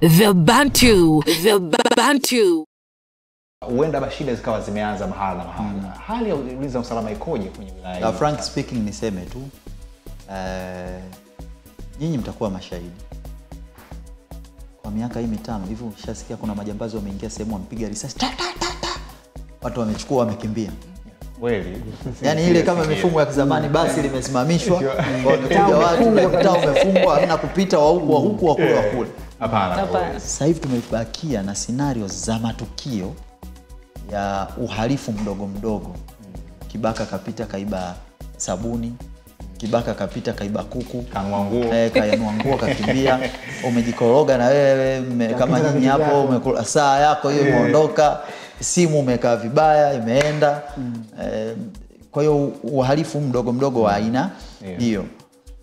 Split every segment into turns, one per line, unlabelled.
The Bantu, the Bantu.
huenda mashida shida zikawa zimeanza mahala na mahala. Hali ya ulinzi na usalama ikoje kwenye wilaya hii?
frank speaking niseme tu uh, nyinyi mtakuwa mashahidi. Kwa miaka hii mitano hivyo, ushasikia kuna majambazi wameingia sehemu wamepiga risasi ta, ta, ta, ta. watu wamechukua wamekimbia.
Kweli?
Yani ile kama mifumo ya kizamani basi limesimamishwa. Wamekuja watu mtaa umefungwa hamna kupita wa huku wa huku wa kule wa kule
hapana.
Sasa hivi tumebakia na scenario za matukio ya uhalifu mdogo mdogo. Kibaka kapita kaiba sabuni. Kibaka kapita kaiba kuku.
Kanua nguo.
Eh, kanua nguo kakimbia. Umejikoroga na wewe me, kama nyinyi hapo umekula saa yako hiyo imeondoka. Simu umekaa vibaya imeenda. Eh, kwa hiyo uhalifu mdogo mdogo wa aina
hiyo.
hiyo.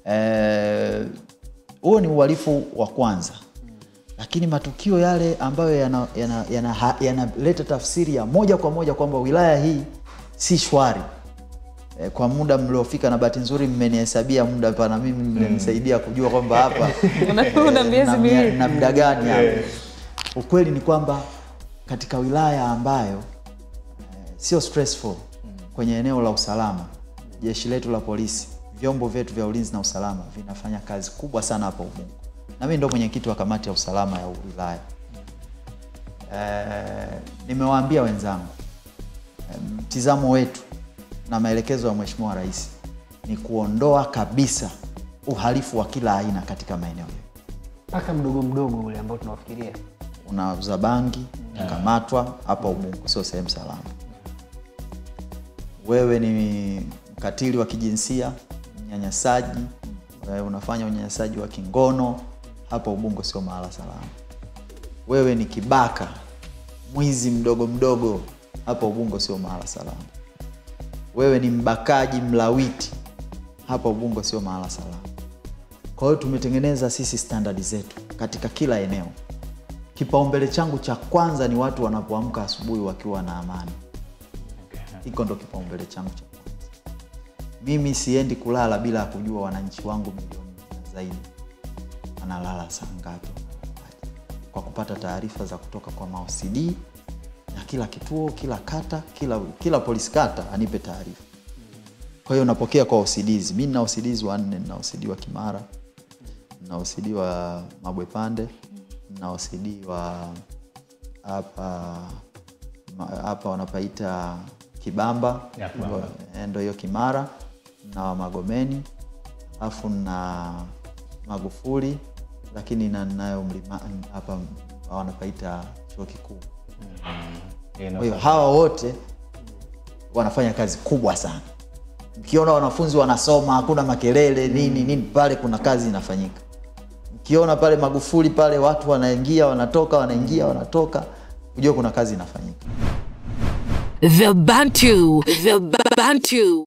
Eh, huo ni uhalifu wa kwanza lakini matukio yale ambayo yanaleta yana, yana, yana, tafsiri ya moja kwa moja kwamba wilaya hii si shwari. E, kwa muda mliofika na bahati nzuri mmenihesabia muda pana mimi mmenisaidia kujua kwamba hapa eh, na- muda gani hapa? Ukweli ni kwamba katika wilaya ambayo eh, sio stressful kwenye eneo la usalama jeshi letu la polisi vyombo vyetu vya ulinzi na usalama vinafanya kazi kubwa sana hapa ubungo na mimi ndo mwenyekiti wa kamati ya usalama ya wilaya. E, nimewaambia wenzangu e, mtizamo wetu na maelekezo ya mheshimiwa rais ni kuondoa kabisa uhalifu wa kila aina katika maeneo yetu.
Mpaka mdogo mdogo ule ambao tunawafikiria.
Unauza bangi kamatwa hapa ubungu sio sehemu salama. Wewe ni mkatili wa kijinsia mnyanyasaji eh, unafanya unyanyasaji wa kingono hapa ubungo sio mahala salama. Wewe ni kibaka mwizi mdogo mdogo. Hapa ubungo sio mahala salama. Wewe ni mbakaji mlawiti. Hapa ubungo sio mahala salama. Kwa hiyo tumetengeneza sisi standardi zetu katika kila eneo. Kipaumbele changu cha kwanza ni watu wanapoamka asubuhi wakiwa na amani. Hiko ndo kipaumbele changu cha kwanza. Mimi siendi kulala bila ya kujua wananchi wangu milioni zaidi wanalala saa ngapi? Kwa kupata taarifa za kutoka kwa maocd na kila kituo kila kata kila, kila polisi kata anipe taarifa. Kwa hiyo napokea kwa OCDs. Mi nina osidizi wanne, nina OCD wa Kimara, nina OCD wa Mabwepande, nina osidi wa hapa hapa wanapaita Kibamba,
Ya,
Eh, ndo hiyo Kimara, na wa Magomeni, alafu na Magufuli, lakini na nayo mlima hapa wanapaita chuo kikuu.
Eh,
Kwa hiyo hawa wote wanafanya kazi kubwa sana. Mkiona wanafunzi wanasoma, hakuna makelele nini nini, pale kuna kazi inafanyika. Mkiona pale Magufuli pale watu wanaingia wanatoka, wanaingia wanatoka, ujue kuna kazi inafanyika.
The Bantu, the Bantu.